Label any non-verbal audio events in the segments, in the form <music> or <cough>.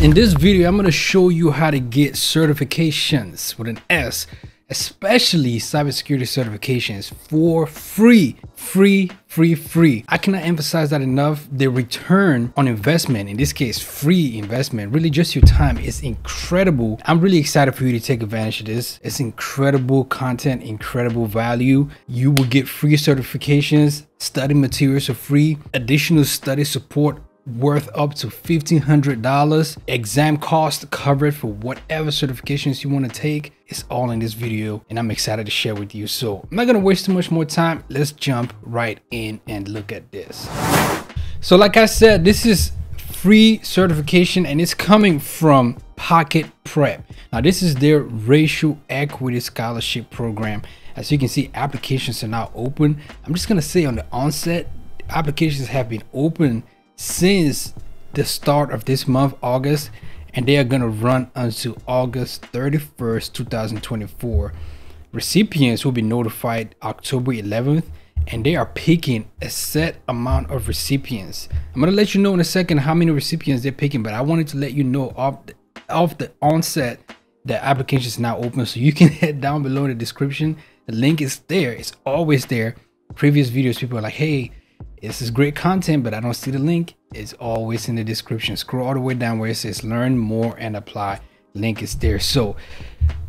In this video, I'm to show you how to get certifications with an S, especially cybersecurity certifications for free, free, free, free. I cannot emphasize that enough. The return on investment, in this case, free investment, really just your time is incredible. I'm really excited for you to take advantage of this. It's incredible content, incredible value. You will get free certifications, study materials for free, additional study support worth up to $1,500. Exam cost covered for whatever certifications you want to take. It's all in this video and I'm excited to share with you. So I'm not going to waste too much more time. Let's jump right in and look at this. So like I said, this is free certification and it's coming from Pocket Prep. Now this is their racial equity scholarship program. As you can see, applications are now open. I'm just going to say on the onset, applications have been open since the start of this month, August, and they are going to run until August 31st, 2024. Recipients will be notified October 11th, and they are picking a set amount of recipients. I'm going to let you know in a second how many recipients they're picking, but I wanted to let you know off the, off the onset the application is now open so you <laughs> can head down below in the description the link is there it's always there previous videos people are like hey this is great content, but I don't see the link. It's always in the description. Scroll all the way down where it says learn more and apply. Link is there. So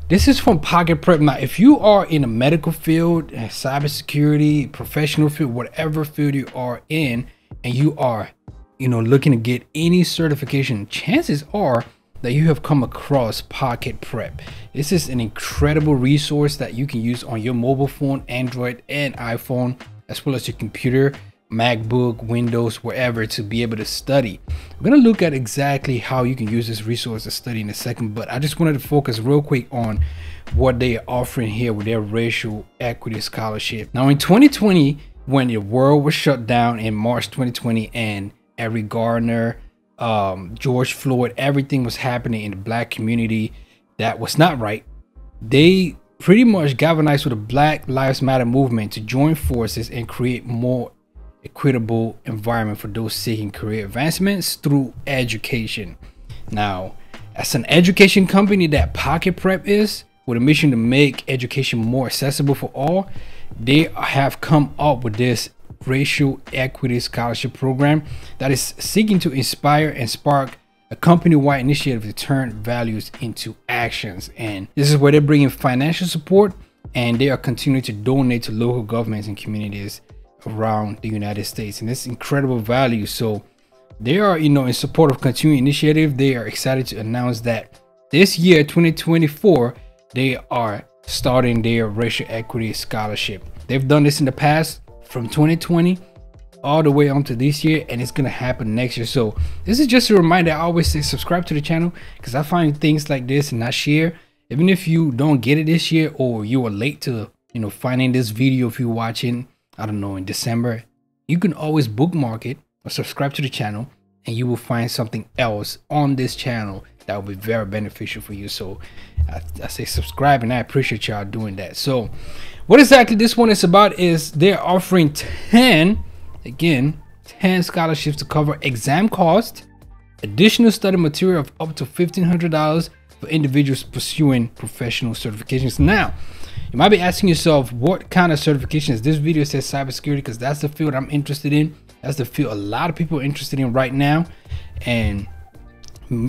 this is from Pocket Prep. Now, if you are in a medical field, cybersecurity, professional field, whatever field you are in, and you are, you know, looking to get any certification, chances are that you have come across Pocket Prep. This is an incredible resource that you can use on your mobile phone, Android, and iPhone, as well as your computer MacBook, Windows, wherever to be able to study. I'm going to look at exactly how you can use this resource to study in a second, but I just wanted to focus real quick on what they are offering here with their racial equity scholarship. Now in 2020, when the world was shut down in March 2020 and Eric Garner, um, George Floyd, everything was happening in the black community that was not right. They pretty much galvanized with the Black Lives Matter movement to join forces and create more equitable environment for those seeking career advancements through education. Now, as an education company that Pocket Prep is, with a mission to make education more accessible for all, they have come up with this racial equity scholarship program that is seeking to inspire and spark a company-wide initiative to turn values into actions. And this is where they're bringing financial support and they are continuing to donate to local governments and communities around the United States and it's incredible value. So they are, you know, in support of continuing initiative. They are excited to announce that this year, 2024, they are starting their racial equity scholarship. They've done this in the past from 2020 all the way on to this year and it's gonna happen next year so this is just a reminder i always say subscribe to the channel because i find things like this and i share even if you don't get it this year or you are late to you know finding this video if you're watching I don't know, in December, you can always bookmark it or subscribe to the channel and you will find something else on this channel that will be very beneficial for you. So I, I say subscribe and I appreciate y'all doing that. So what exactly this one is about is they're offering 10, again, 10 scholarships to cover exam cost, additional study material of up to $1,500 for individuals pursuing professional certifications. Now, you might be asking yourself, what kind of certifications? This video says cybersecurity because that's the field I'm interested in. That's the field a lot of people are interested in right now. And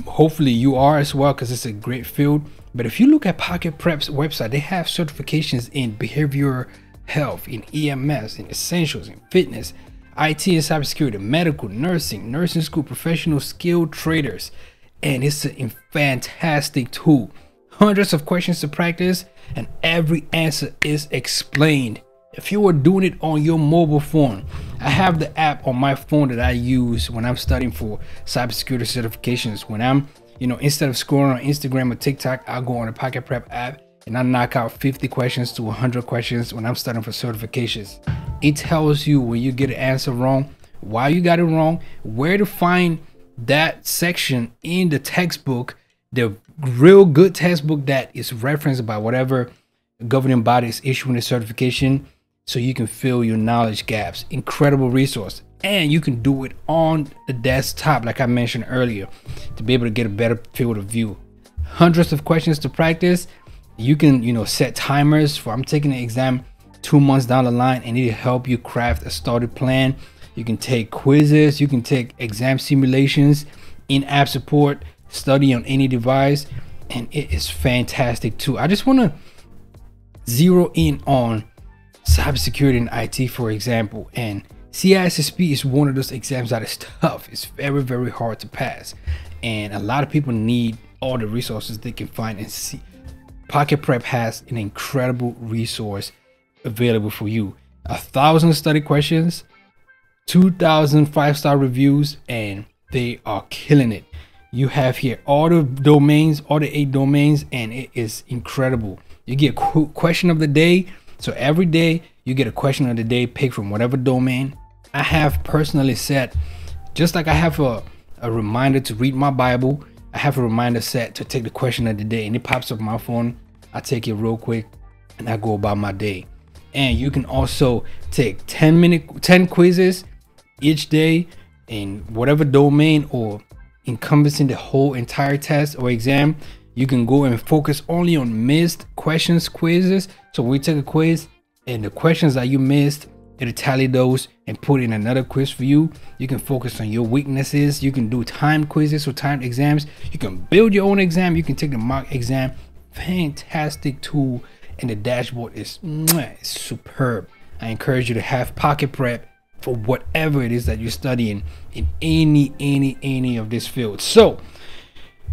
hopefully you are as well because it's a great field. But if you look at Pocket Prep's website, they have certifications in behavioral health, in EMS, in essentials, in fitness, IT and cybersecurity, medical, nursing, nursing school, professional skilled traders. And it's a fantastic tool hundreds of questions to practice and every answer is explained. If you are doing it on your mobile phone, I have the app on my phone that I use when I'm studying for cybersecurity certifications. When I'm, you know, instead of scrolling on Instagram or TikTok, I'll go on the Pocket Prep app and I knock out 50 questions to 100 questions when I'm studying for certifications. It tells you when you get an answer wrong, why you got it wrong, where to find that section in the textbook the real good textbook that is referenced by whatever governing body is issuing a certification so you can fill your knowledge gaps. Incredible resource. and you can do it on the desktop like I mentioned earlier to be able to get a better field of view. Hundreds of questions to practice. You can, you know, set timers for I'm taking the exam two months down the line and it'll help you craft a study plan. You can take quizzes, you can take exam simulations, in-app support, study on any device, and it is fantastic too. I just want to zero in on cybersecurity and IT, for example, and CISSP is one of those exams that is tough. It's very, very hard to pass. And a lot of people need all the resources they can find and see. Pocket Prep has an incredible resource available for you. A thousand study questions, 2,000 five-star reviews, and they are killing it. You have here all the domains, all the eight domains, and it is incredible. You get question of the day. So every day you get a question of the day picked from whatever domain. I have personally set, just like I have a, a reminder to read my Bible, I have a reminder set to take the question of the day and it pops up my phone. I take it real quick and I go about my day. And you can also take 10 minute 10 quizzes each day in whatever domain or encompassing the whole entire test or exam. You can go and focus only on missed questions quizzes. So we take a quiz and the questions that you missed, it'll tally those and put in another quiz for you. You can focus on your weaknesses. You can do time quizzes or timed exams. You can build your own exam. You can take the mock exam. Fantastic tool. And the dashboard is mwah, superb. I encourage you to have pocket prep for whatever it is that you're studying in any, any, any of this field. So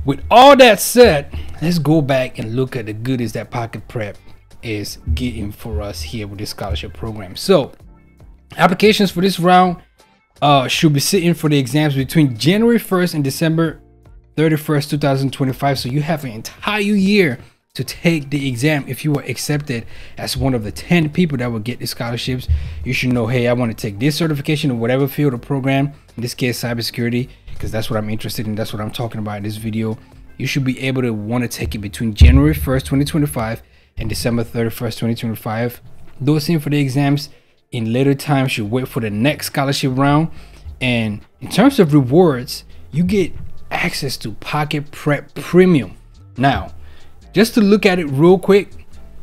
with all that said, let's go back and look at the goodies that pocket prep is getting for us here with this scholarship program. So applications for this round uh, should be sitting for the exams between January 1st and December 31st, 2025. So you have an entire year to take the exam if you were accepted as one of the 10 people that will get the scholarships you should know hey i want to take this certification in whatever field or program in this case cybersecurity because that's what i'm interested in that's what i'm talking about in this video you should be able to want to take it between january 1st 2025 and December 31st, 2025. Those in for the exams in later time should wait for the next scholarship round. And in terms of rewards, you get access to Pocket Prep Premium. Now, just to look at it real quick,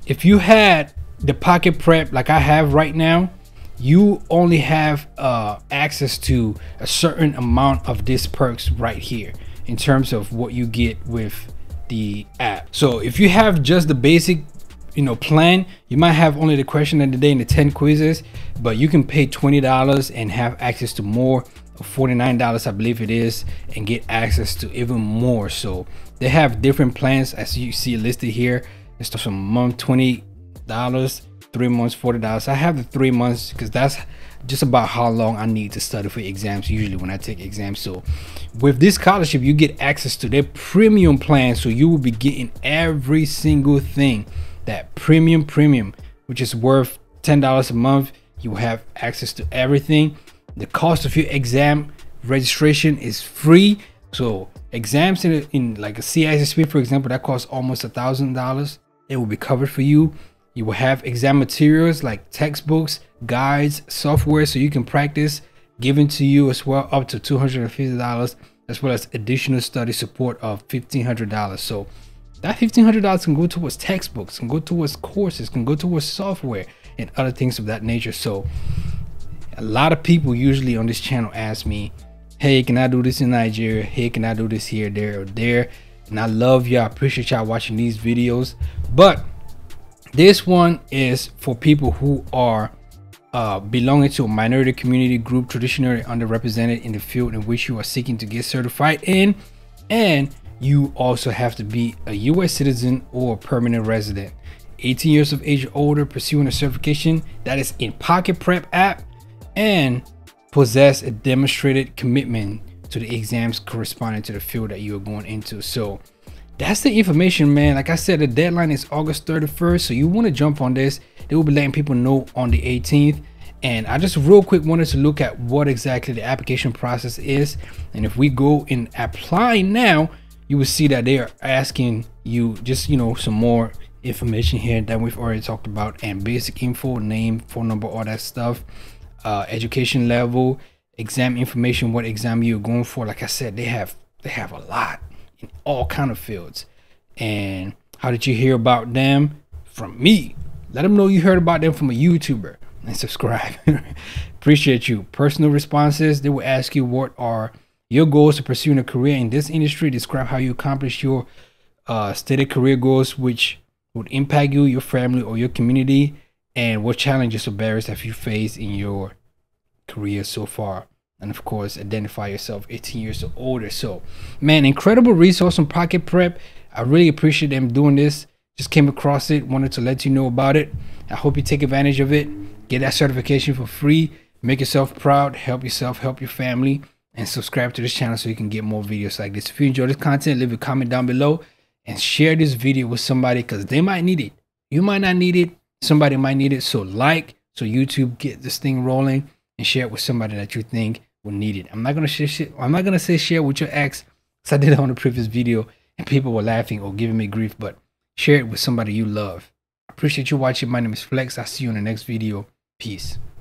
if you had the Pocket Prep like I have right now, you only have uh, access to a certain amount of these perks right here in terms of what you get with the app. So if you have just the basic you know plan you might have only the question of the day and the 10 quizzes but you can pay $20 and have access to more $49 I believe it is and get access to even more so they have different plans as you see listed here it starts from month $20 three months $40 I have the three months because that's just about how long I need to study for exams usually when I take exams so with this scholarship you get access to their premium plan so you will be getting every single thing that premium premium, which is worth $10 a month. You have access to everything. The cost of your exam registration is free. So exams in, in like a CISSP, for example, that costs almost a thousand dollars. It will be covered for you. You will have exam materials like textbooks, guides, software, so you can practice given to you as well up to $250 as well as additional study support of $1,500. So that $1,500 can go towards textbooks, can go towards courses, can go towards software and other things of that nature. So a lot of people usually on this channel ask me, hey, can I do this in Nigeria? Hey, can I do this here, there, or there? And I love y'all. appreciate y'all watching these videos. But this one is for people who are uh, belonging to a minority community group traditionally underrepresented in the field in which you are seeking to get certified in. And you also have to be a US citizen or permanent resident. 18 years of age or older pursuing a certification that is in Pocket Prep app and possess a demonstrated commitment to the exams corresponding to the field that you are going into. So that's the information, man. Like I said, the deadline is August 31st. So you want to jump on this. They will be letting people know on the 18th. And I just real quick wanted to look at what exactly the application process is. And if we go and apply now, you will see that they are asking you just you know some more information here that we've already talked about and basic info name phone number all that stuff uh, education level exam information, what exam you're going for. Like I said, they have they have a lot in all kind of fields. And how did you hear about them? From me. Let them know you heard about them from a YouTuber and subscribe. <laughs> Appreciate you. Personal responses, they will ask you what are your goals to pursuing a career in this industry. Describe how you accomplish your uh, stated career goals, which would impact you, your family, or your community, and what challenges or barriers have you faced in your career so far. And of course, identify yourself 18 years or older. So, man, incredible resource on Pocket Prep. I really appreciate them doing this. Just came across it, wanted to let you know about it. I hope you take advantage of it. Get that certification for free. Make yourself proud, help yourself, help your family, and subscribe to this channel so you can get more videos like this. If you enjoy this content, leave a comment down below and share this video with somebody because they might need it. You might not need it. Somebody might need it. So like, so YouTube get this thing rolling and share it with somebody that you think will need it. I'm not gonna share. I'm not gonna say share with your ex, because I did it on the previous video and people were laughing or giving me grief. But share it with somebody you love. Appreciate you watching. My name is Flex. I'll see you in the next video. Peace.